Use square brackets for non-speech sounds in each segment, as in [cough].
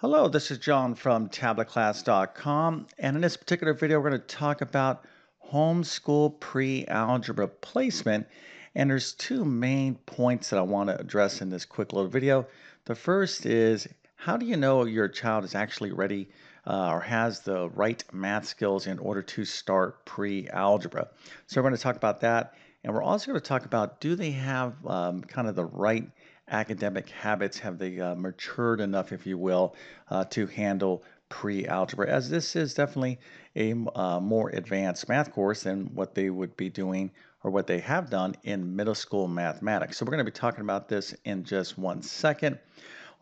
Hello, this is John from tabletclass.com and in this particular video we're going to talk about homeschool pre-algebra placement and there's two main points that I want to address in this quick little video. The first is how do you know your child is actually ready uh, or has the right math skills in order to start pre-algebra? So we're going to talk about that and we're also going to talk about do they have um, kind of the right academic habits? Have they uh, matured enough, if you will, uh, to handle pre-algebra? As this is definitely a uh, more advanced math course than what they would be doing or what they have done in middle school mathematics. So we're going to be talking about this in just one second.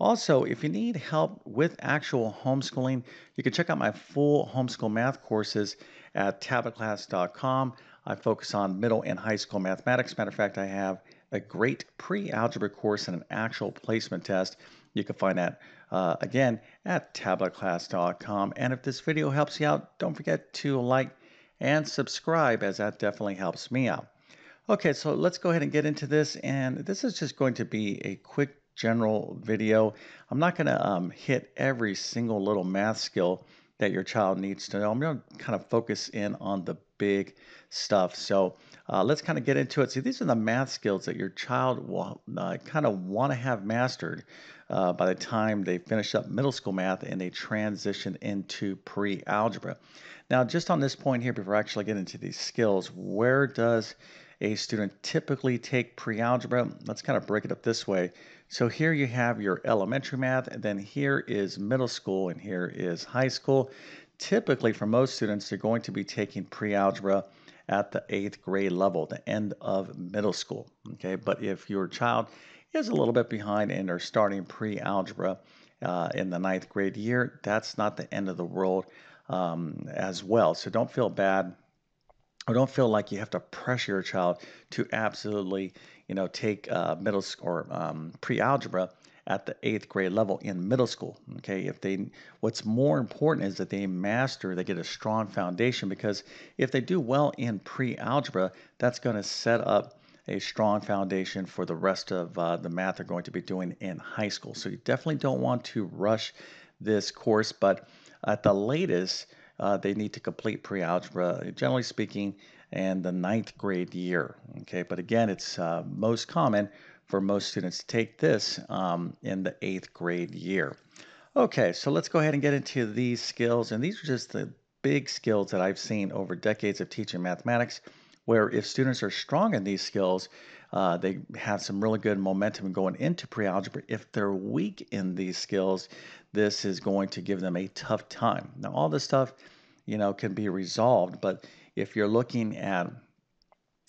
Also, if you need help with actual homeschooling, you can check out my full homeschool math courses at tabletclass.com. I focus on middle and high school mathematics. Matter of fact, I have a great pre-algebra course and an actual placement test. You can find that uh, again at tabletclass.com. And if this video helps you out, don't forget to like and subscribe as that definitely helps me out. Okay, so let's go ahead and get into this. And this is just going to be a quick general video. I'm not going to um, hit every single little math skill that your child needs to know. I'm going to kind of focus in on the big stuff. So uh, let's kind of get into it. See, these are the math skills that your child will uh, kind of want to have mastered uh, by the time they finish up middle school math and they transition into pre-algebra. Now, just on this point here, before I actually get into these skills, where does a student typically take pre-algebra? Let's kind of break it up this way. So here you have your elementary math, and then here is middle school, and here is high school. Typically, for most students, they're going to be taking pre-algebra at the eighth grade level, the end of middle school. Okay, but if your child is a little bit behind and are starting pre-algebra uh, in the ninth grade year, that's not the end of the world um, as well. So don't feel bad or don't feel like you have to pressure your child to absolutely, you know, take uh, middle school or um, pre-algebra at the eighth grade level in middle school. Okay, if they, what's more important is that they master, they get a strong foundation because if they do well in pre-algebra, that's going to set up a strong foundation for the rest of uh, the math they're going to be doing in high school. So you definitely don't want to rush this course, but at the latest, uh, they need to complete pre-algebra, generally speaking, and the ninth grade year. Okay, but again, it's uh, most common for most students to take this um, in the eighth grade year. Okay, so let's go ahead and get into these skills. And these are just the big skills that I've seen over decades of teaching mathematics, where if students are strong in these skills, uh, they have some really good momentum going into pre-algebra. If they're weak in these skills, this is going to give them a tough time. Now, all this stuff, you know, can be resolved, but if you're looking at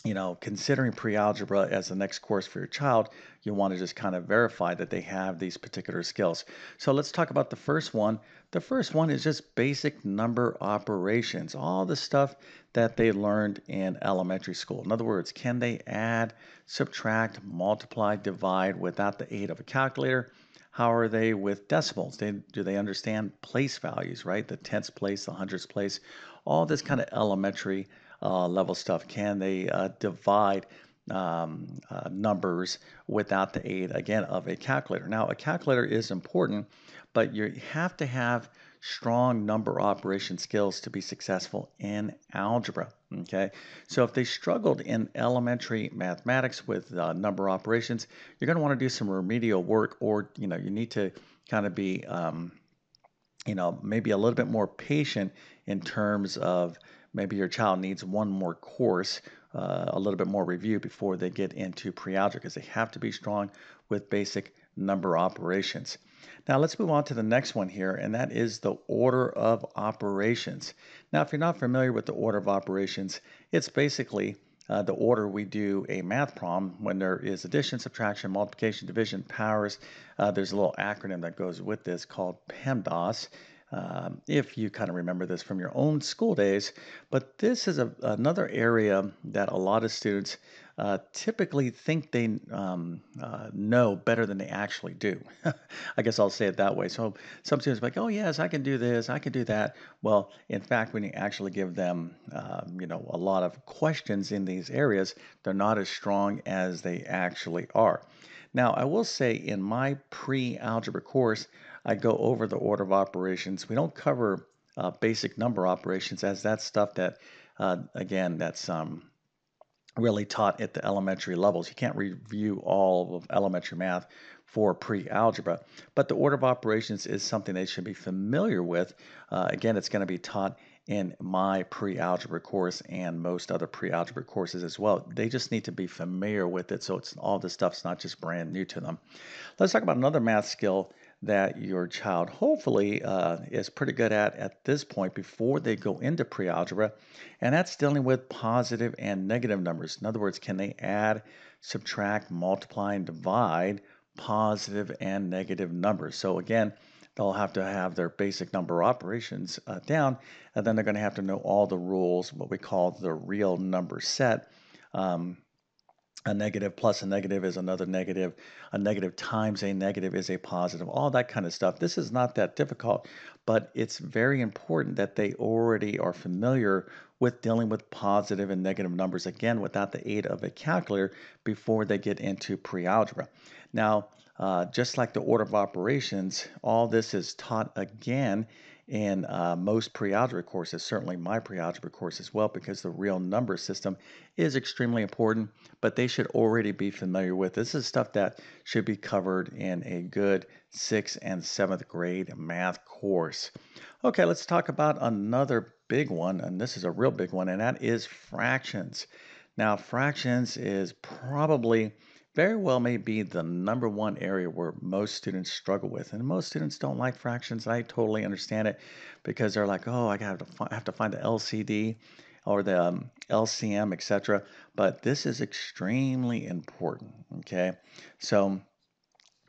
you know, considering pre-algebra as the next course for your child, you want to just kind of verify that they have these particular skills. So let's talk about the first one. The first one is just basic number operations, all the stuff that they learned in elementary school. In other words, can they add, subtract, multiply, divide without the aid of a calculator? How are they with decimals? They, do they understand place values, right? The tenths place, the hundredths place, all this kind of elementary uh, level stuff? Can they uh, divide um, uh, numbers without the aid, again, of a calculator? Now, a calculator is important, but you have to have strong number operation skills to be successful in algebra. Okay, so if they struggled in elementary mathematics with uh, number operations, you're going to want to do some remedial work, or you know, you need to kind of be, um, you know, maybe a little bit more patient in terms of maybe your child needs one more course, uh, a little bit more review before they get into pre-algebra because they have to be strong with basic number operations. Now let's move on to the next one here, and that is the order of operations. Now, if you're not familiar with the order of operations, it's basically uh, the order we do a math problem when there is addition, subtraction, multiplication, division, powers. Uh, there's a little acronym that goes with this called PEMDAS um, if you kind of remember this from your own school days. But this is a, another area that a lot of students uh, typically think they um, uh, know better than they actually do. [laughs] I guess I'll say it that way. So some students are like, oh yes, I can do this, I can do that. Well, in fact, when you actually give them, um, you know, a lot of questions in these areas, they're not as strong as they actually are. Now, I will say in my pre-algebra course, I go over the order of operations. We don't cover uh, basic number operations as that's stuff that, uh, again, that's um, really taught at the elementary levels. You can't review all of elementary math for pre-algebra, but the order of operations is something they should be familiar with. Uh, again, it's going to be taught in my pre-algebra course and most other pre-algebra courses as well. They just need to be familiar with it so it's all this stuff's not just brand new to them. Let's talk about another math skill that your child hopefully uh, is pretty good at at this point before they go into pre-algebra and that's dealing with positive and negative numbers. In other words can they add subtract multiply and divide positive and negative numbers? So again they'll have to have their basic number operations uh, down and then they're going to have to know all the rules what we call the real number set um, a negative plus a negative is another negative. A negative times a negative is a positive. All that kind of stuff. This is not that difficult, but it's very important that they already are familiar with dealing with positive and negative numbers, again, without the aid of a calculator before they get into pre-algebra. Now, uh, just like the order of operations, all this is taught again in uh, most pre-algebra courses, certainly my pre-algebra course as well, because the real number system is extremely important, but they should already be familiar with. This is stuff that should be covered in a good sixth and seventh grade math course. Okay, let's talk about another big one, and this is a real big one, and that is fractions. Now, fractions is probably very well may be the number one area where most students struggle with. And most students don't like fractions. I totally understand it because they're like, oh, I have to, fi- have to find the LCD or the um, LCM, etc. But this is extremely important, okay? So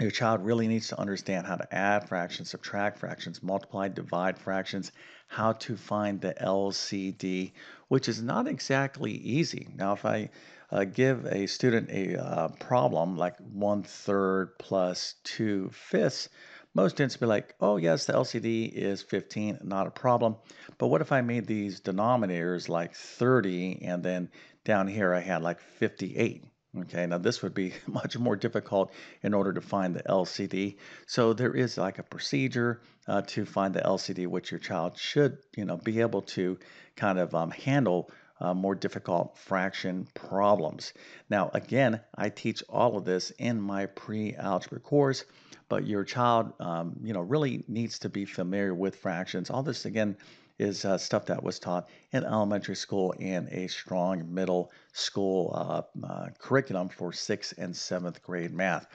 your child really needs to understand how to add fractions, subtract fractions, multiply, divide fractions, how to find the LCD, which is not exactly easy. Now, if I uh, give a student a uh, problem like one third plus two fifths, most students be like, oh, yes, the LCD is 15, not a problem. But what if I made these denominators like 30 and then down here I had like 58? Okay, now this would be [laughs] much more difficult in order to find the LCD. So there is like a procedure uh, to find the LCD, which your child should, you know, be able to kind of um, handle uh, more difficult fraction problems. Now, again, I teach all of this in my pre-algebra course, but your child, um, you know, really needs to be familiar with fractions. All this, again, is uh, stuff that was taught in elementary school and a strong middle school uh, uh curriculum for sixth and seventh grade math.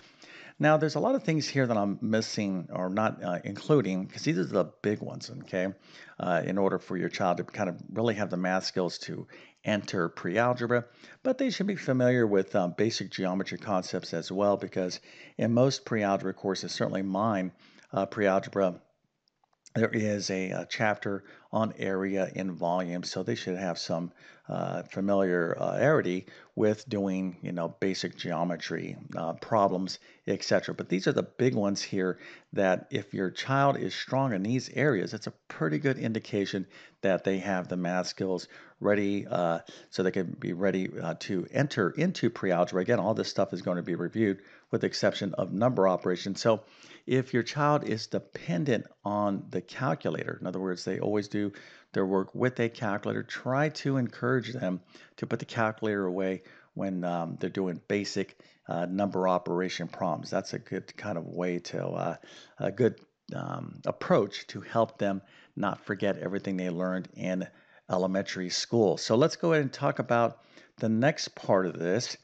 Now, there's a lot of things here that I'm missing or not uh, including because these are the big ones, okay? Uh, in order for your child to kind of really have the math skills to enter pre algebra, but they should be familiar with um, basic geometry concepts as well because in most pre algebra courses, certainly mine, uh, pre algebra, there is a, a, chapter on area and volume, so they should have some uh, familiarity with doing, you know, basic geometry uh, problems, etc. But these are the big ones here that if your child is strong in these areas, it's a pretty good indication that they have the math skills ready uh, so they can be ready uh, to enter into pre-algebra. Again, all this stuff is going to be reviewed with the exception of number operations. So if your child is dependent on the calculator, in other words, they always do their work with a calculator, try to encourage them to put the calculator away when um, they're doing basic uh, number operation problems. That's a good kind of way to, uh, a good um, approach to help them not forget everything they learned in elementary school. So let's go ahead and talk about the next part of this.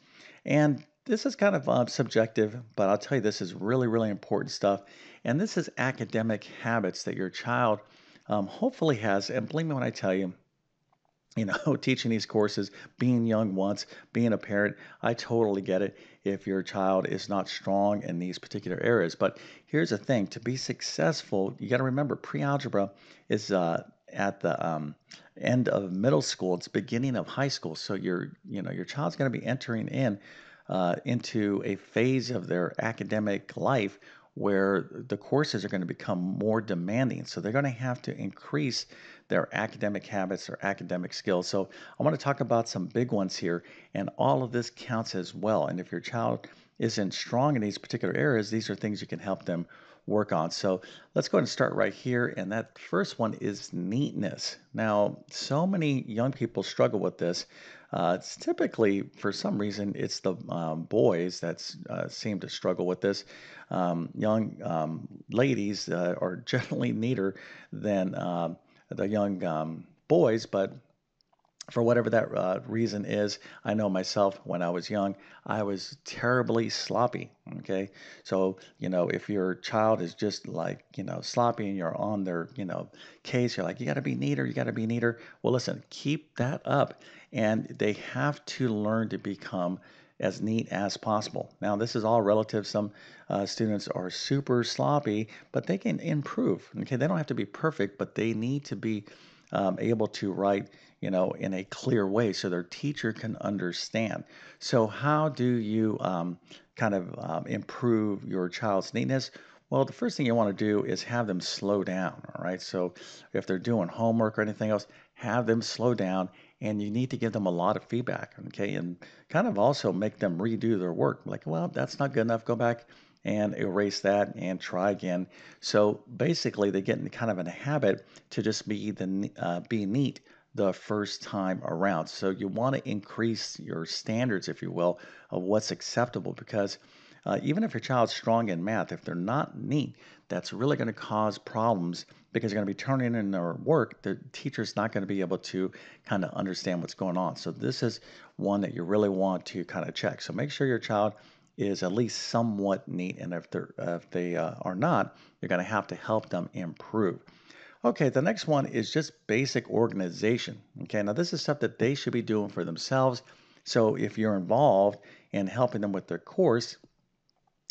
And this is kind of uh, subjective, but I'll tell you this is really, really important stuff. And this is academic habits that your child um, hopefully has. And believe me when I tell you, you know, [laughs] teaching these courses, being young once, being a parent, I totally get it if your child is not strong in these particular areas. But here's the thing to be successful, you got to remember pre algebra is uh, at the um, end of middle school, it's beginning of high school. So your, you know, your child's going to be entering in uh, into a phase of their academic life where the courses are going to become more demanding. So they're going to have to increase their academic habits or academic skills. So I want to talk about some big ones here, and all of this counts as well. And if your child isn't strong in these particular areas, these are things you can help them work on. So let's go ahead and start right here. And that first one is neatness. Now, so many young people struggle with this. Uh, it's typically, for some reason, it's the um, boys that uh, seem to struggle with this. Um, young um, ladies uh, are [laughs] generally neater than um, the young um, boys, but for whatever that uh, reason is. I know myself when I was young, I was terribly sloppy. Okay. So, you know, if your child is just like, you know, sloppy and you're on their, you know, case, you're like, you got to be neater, you got to be neater. Well, listen, keep that up. And they have to learn to become as neat as possible. Now, this is all relative. Some uh, students are super sloppy, but they can improve. Okay. They don't have to be perfect, but they need to be um, able to write you know, in a clear way so their teacher can understand. So, how do you um, kind of um, improve your child's neatness? Well, the first thing you want to do is have them slow down. All right. So, if they're doing homework or anything else, have them slow down and you need to give them a lot of feedback. Okay. And kind of also make them redo their work. Like, well, that's not good enough. Go back and erase that and try again. So basically, they get in kind of in a habit to just be the uh, be neat the first time around. So you want to increase your standards, if you will, of what's acceptable because uh, even if your child's strong in math, if they're not neat, that's really going to cause problems because you're going to be turning in their work. The teacher's not going to be able to kind of understand what's going on. So this is one that you really want to kind of check. So make sure your child is at least somewhat neat, and if, they're, if they uh, are not, you're going to have to help them improve. Okay, the next one is just basic organization. Okay, now this is stuff that they should be doing for themselves. So if you're involved in helping them with their course,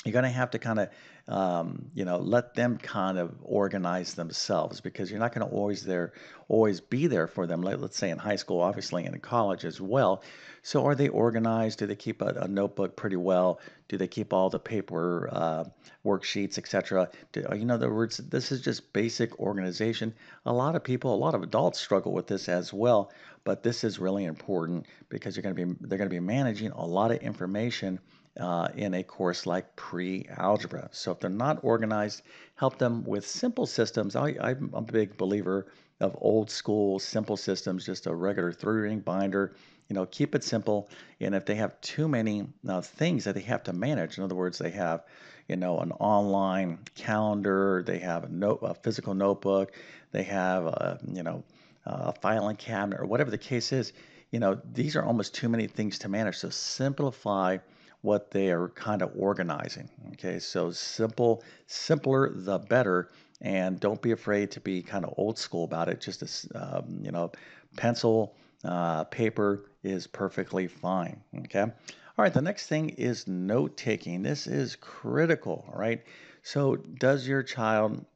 you're going to have to kind of um, you know let them kind of organize themselves because you're not going to always there always be there for them like let's say in high school obviously and in college as well so are they organized do they keep a, a notebook pretty well do they keep all the paper uh, worksheets etc you know in other words this is just basic organization a lot of people a lot of adults struggle with this as well but this is really important because you're going to be they're going to be managing a lot of information uh, in a course like pre-algebra. So if they're not organized, help them with simple systems. I, am a big believer of old school simple systems, just a regular three-ring binder. You know, keep it simple. And if they have too many uh, things that they have to manage, in other words, they have, you know, an online calendar, they have a, note, a physical notebook, they have, a, you know, a filing cabinet, or whatever the case is. You know, these are almost too many things to manage. So simplify what they are kind of organizing. Okay, so simple, simpler the better, and don't be afraid to be kind of old school about it. Just a, um, you know, pencil, uh, paper is perfectly fine. Okay. All right, the next thing is note taking. This is critical, right? So, does your child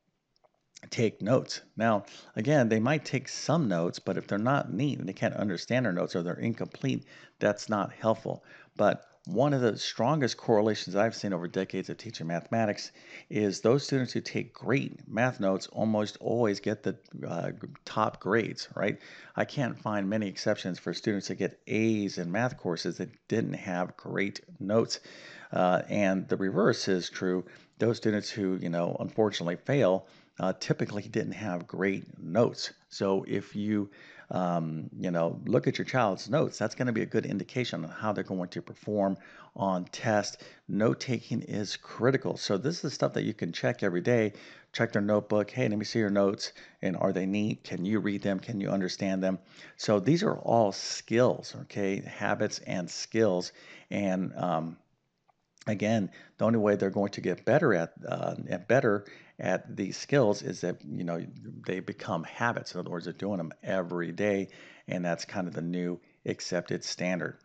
take notes? Now, again, they might take some notes, but if they're not neat and they can't understand their notes or they're incomplete, that's not helpful. But one of the strongest correlations I've seen over decades of teaching mathematics is those students who take great math notes almost always get the uh, top grades, right? I can't find many exceptions for students that get A's in math courses that didn't have great notes. Uh, and the reverse is true. Those students who, you know, unfortunately fail uh, typically didn't have great notes. So if you um, you know, look at your child's notes. That's going to be a good indication on how they're going to perform on test. Note taking is critical. So this is stuff that you can check every day. Check their notebook. Hey, let me see your notes. And are they neat? Can you read them? Can you understand them? So these are all skills, okay? Habits and skills. And um, again, the only way they're going to get better at uh, better at these skills is that you know they become habits. In other words, they're doing them every day, and that's kind of the new accepted standard.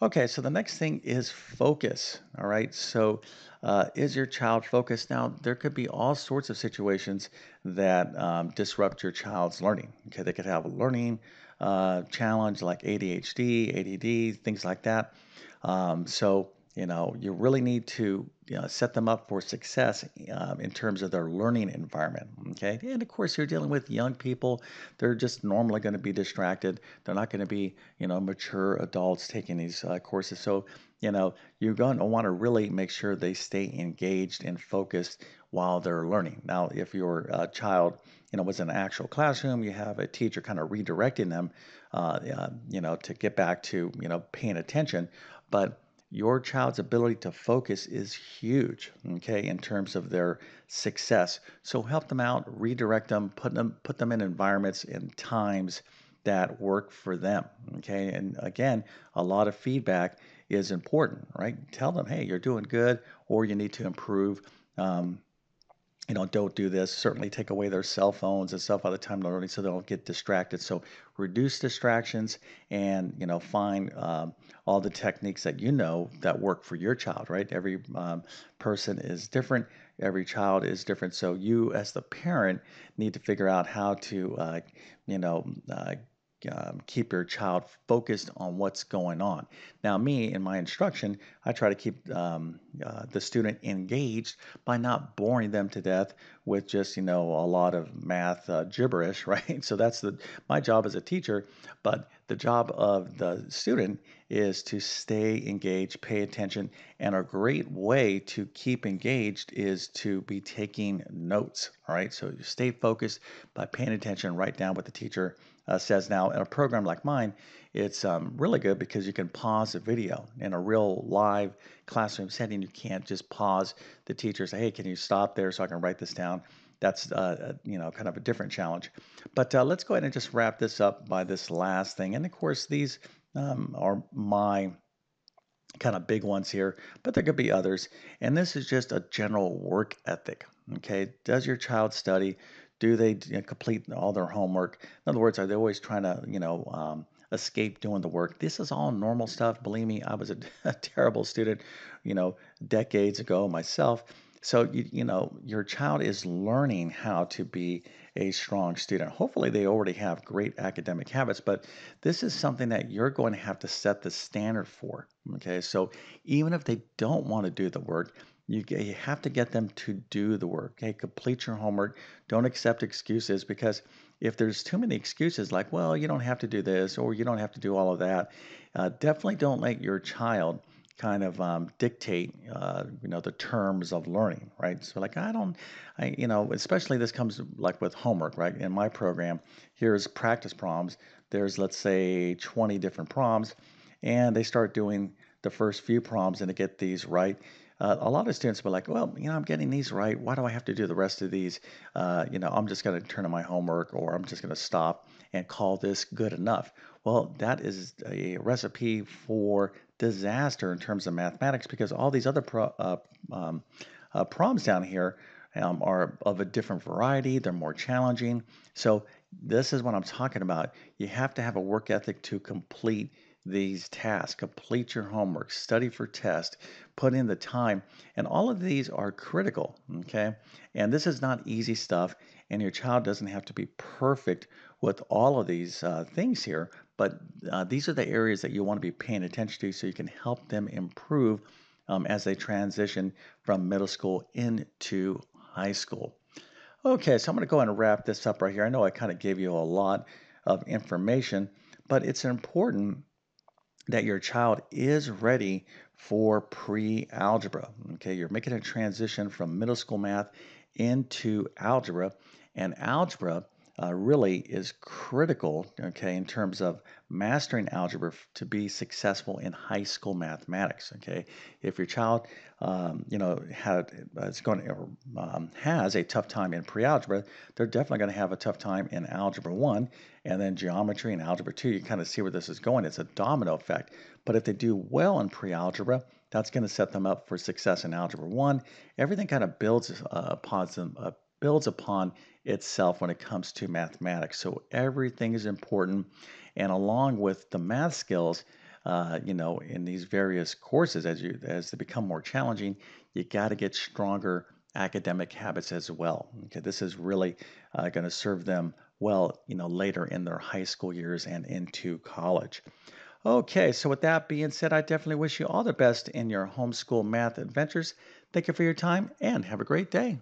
Okay, so the next thing is focus. All right, so uh, is your child focused? Now, there could be all sorts of situations that um, disrupt your child's learning. Okay, they could have a learning uh, challenge like ADHD, ADD, things like that. Um, so you know, you really need to you know, set them up for success um, in terms of their learning environment. Okay, and of course, you're dealing with young people; they're just normally going to be distracted. They're not going to be, you know, mature adults taking these uh, courses. So, you know, you're going to want to really make sure they stay engaged and focused while they're learning. Now, if your uh, child, you know, was in an actual classroom, you have a teacher kind of redirecting them, uh, you know, to get back to, you know, paying attention. But your child's ability to focus is huge, okay, in terms of their success. So help them out, redirect them, put them put them in environments and times that work for them, okay? And again, a lot of feedback is important, right? Tell them, hey, you're doing good, or you need to improve. Um, you know, don't do this. Certainly take away their cell phones and stuff by the time they're learning so they don't get distracted. So reduce distractions and, you know, find um, all the techniques that you know that work for your child, right? Every um, person is different. Every child is different. So you, as the parent, need to figure out how to, uh, you know, uh, um, keep your child focused on what's going on. Now, me in my instruction, I try to keep um, uh, the student engaged by not boring them to death with just you know a lot of math uh, gibberish, [laughs] right? So that's the my job as a teacher, but the job of the student is to stay engaged, pay attention, and a great way to keep engaged is to be taking notes. All right, so you stay focused by paying attention, write down what the teacher uh, says. Now, in a program like mine, it's um, really good because you can pause a video in a real live classroom setting. You can't just pause the teacher say, "Hey, can you stop there so I can write this down?" That's uh, you know kind of a different challenge. But uh, let's go ahead and just wrap this up by this last thing. And of course, these um, are my kind of big ones here, but there could be others. And this is just a general work ethic. Okay, does your child study? Do they complete all their homework? In other words, are they always trying to, you know, um, escape doing the work? This is all normal stuff. Believe me, I was a, [laughs] a terrible student, you know, decades ago myself. So, you, you know, your child is learning how to be a strong student. Hopefully, they already have great academic habits, but this is something that you're going to have to set the standard for. Okay, so even if they don't want to do the work, you, you have to get them to do the work. Okay, complete your homework. Don't accept excuses because if there's too many excuses, like, well, you don't have to do this or you don't have to do all of that, uh, definitely don't let your child kind of um, dictate, uh, you know, the terms of learning, right? So, like, I don't, I, you know, especially this comes like with homework, right? In my program, here's practice problems. There's, let's say, 20 different problems, and they start doing the first few problems and to get these right uh, a lot of students were like, well, you know, I'm getting these right. Why do I have to do the rest of these? Uh, you know, I'm just going to turn in my homework or I'm just going to stop and call this good enough. Well, that is a recipe for disaster in terms of mathematics because all these other pro, uh, um, uh, problems down here um, are of a different variety. They're more challenging. So this is what I'm talking about. You have to have a work ethic to complete these tasks, complete your homework, study for test, put in the time. And all of these are critical, okay? And this is not easy stuff, and your child doesn't have to be perfect with all of these uh, things here, but uh, these are the areas that you want to be paying attention to so you can help them improve um, as they transition from middle school into high school. Okay, so I'm going to go and wrap this up right here. I know I kind of gave you a lot of information, but it's important that your child is ready for pre-algebra. Okay, you're making a transition from middle school math into algebra, and algebra uh, really is critical, okay, in terms of mastering algebra to be successful in high school mathematics. Okay, if your child, um, you know, had is going to, um, has a tough time in pre-algebra, they're definitely going to have a tough time in algebra one, and then geometry and algebra two. You kind of see where this is going. It's a domino effect. But if they do well in pre-algebra, that's going to set them up for success in algebra one. Everything kind of builds uh, upon them, uh, builds upon itself when it comes to mathematics. So everything is important. And along with the math skills, uh, you know, in these various courses, as you as they become more challenging, you got to get stronger academic habits as well. Okay, this is really uh, going to serve them well, you know, later in their high school years and into college. Okay, so with that being said, I definitely wish you all the best in your homeschool math adventures. Thank you for your time and have a great day.